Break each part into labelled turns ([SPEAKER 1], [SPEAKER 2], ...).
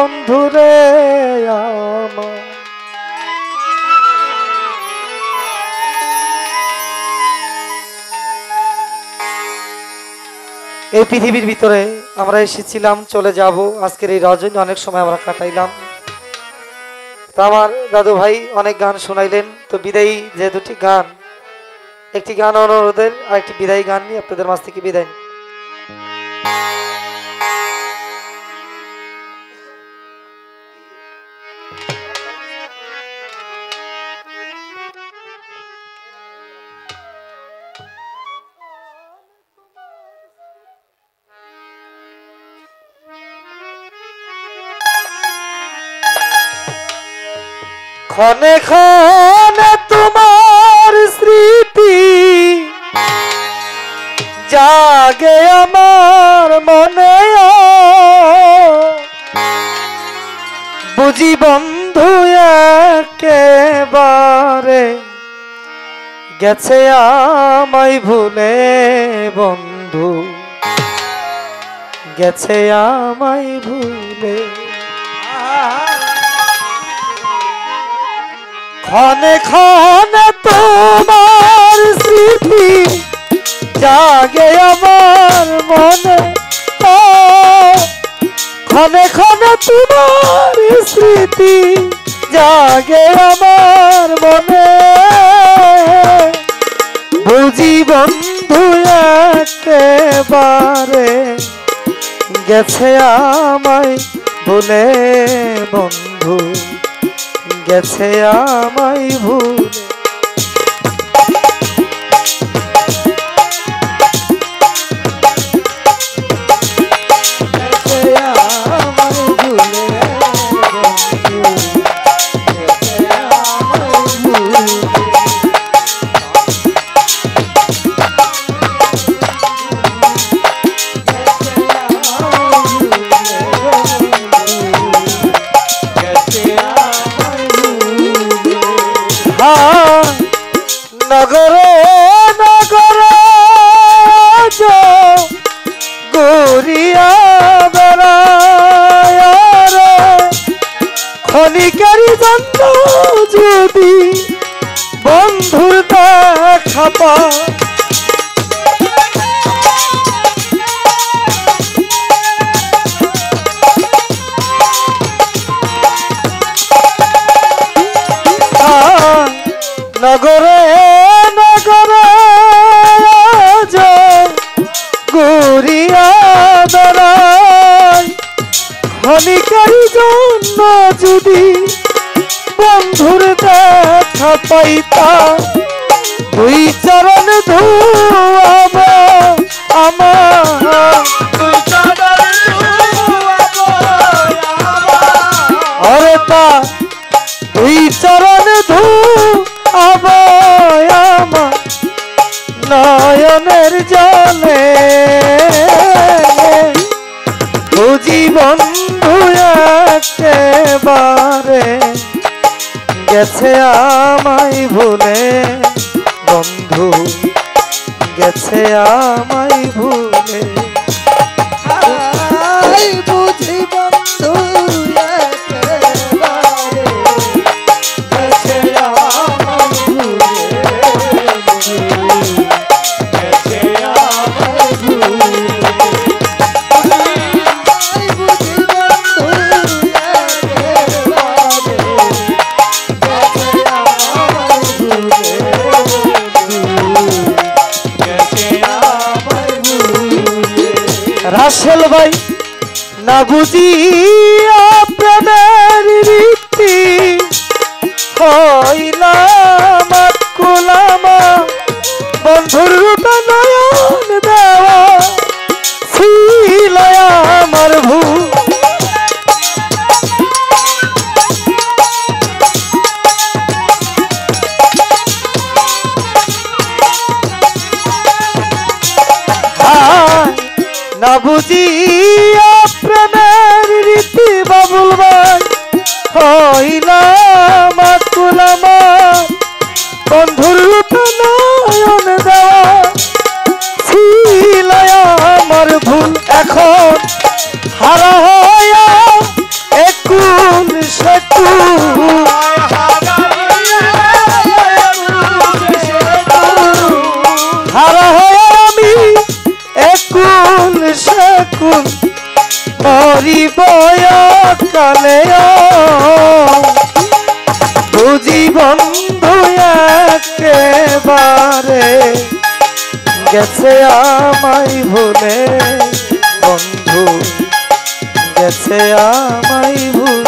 [SPEAKER 1] বন্ধুরে এই পৃথিবীর ভিতরে আমরা এসেছিলাম, চলে যাব। আজকের এই রজনী অনেক সময় আমরা কাটাইলাম। তো আমার দাদু ভাই অনেক গান শোনাইলেন। তো বিদায়ী যে দুটি গান, একটি গান অনুরোধের আর একটি বিদায়ী গান নিয়ে আপনাদের মাছ থেকে বিদায় ক্ষণে ক্ষণে তোমার স্মৃতি জাগে আমার মনে। বুঝি বন্ধু একেবারে গেছে আমায় ভুলে বন্ধু। গেছে আমায় ভুলে ক্ষণে ক্ষণে তোমার স্মৃতি জাগে আমার মনে। ক্ষণে ক্ষণে তোমার স্মৃতি জাগে আমার মনে। বুঝি বন্ধু একেবারে গেছে আমায় বলে বন্ধু। গেছে আমায় ভুলে। জন্য যদি বন্ধুর দেখা পায় পাইতা দুই চরণ ধুয়াব আমার। দুই চরণ ধুয়াব তা নয়নের জলে বন্ধু একেবারে গেছে আমায় ভুলে বন্ধু গেছে আমায় ভুলে। রাসেল ভাই, না বুঝিয়া প্রেমের রীতি হইলাম কুলামা বন্ধুর রূপে নয়ন দেওয়া ছিল আমার ভূ বুঝি বন্ধু একেবারে গেছে আমায় ভুলে বন্ধু গেছে আমায় ভুলে।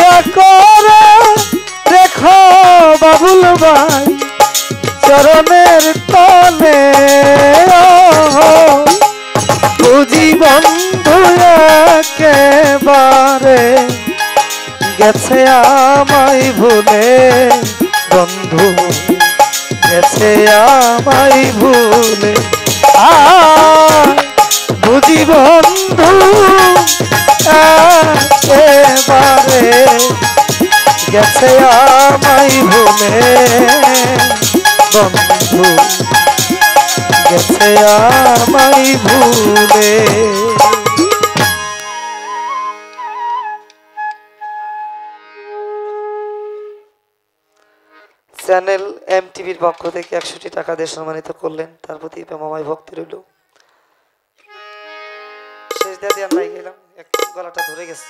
[SPEAKER 1] দয়া করে দেখো বাবুল ভাই, চরণের তলে। বুঝি বন্ধু একেবারে গেছে আমায় ভুলে। বন্ধু, গেছে আমায় ভুলে। আ বুঝি বন্ধু একেবারে গেছে আমায় ভুলে বন্ধু, গেছে আমায় ভুলে চ্যানেল এম টিভির পক্ষ থেকে একশোটি টাকা দিয়ে সম্মানিত করলেন। তার প্রতি প্রেমময় ভক্তি রইল। শেষ দিয়ে দিয়ে আমরা গেলাম গলাটা ধরে গেছে।